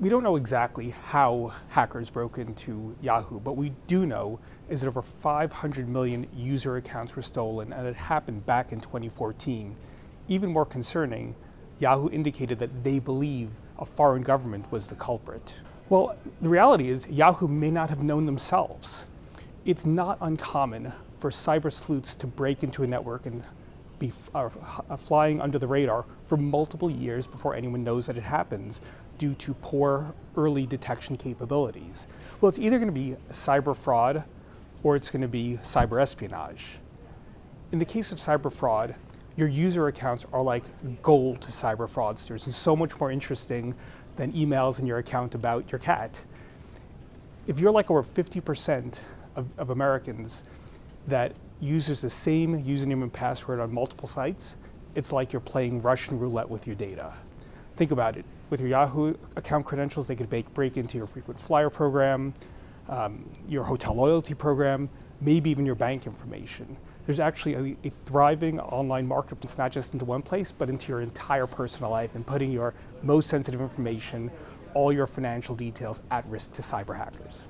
we don't know exactly how hackers broke into Yahoo, but we do know is that over 500 million user accounts were stolen, and it happened back in 2014. Even more concerning, Yahoo indicated that they believe a foreign government was the culprit. Well, the reality is Yahoo may not have known themselves. It's not uncommon for cyber sleuths to break into a network and be uh, flying under the radar for multiple years before anyone knows that it happens due to poor early detection capabilities. Well, it's either going to be cyber fraud or it's going to be cyber espionage. In the case of cyber fraud, your user accounts are like gold to cyber fraudsters and so much more interesting than emails in your account about your cat. If you're like over 50% of, of Americans that uses the same username and password on multiple sites, it's like you're playing Russian roulette with your data. Think about it. With your Yahoo account credentials, they could break, break into your frequent flyer program, um, your hotel loyalty program, maybe even your bank information. There's actually a, a thriving online marketplace, that's not just into one place, but into your entire personal life and putting your most sensitive information, all your financial details at risk to cyber hackers.